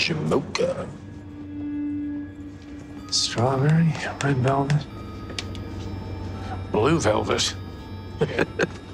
Jamocha. Strawberry, red velvet. Blue velvet.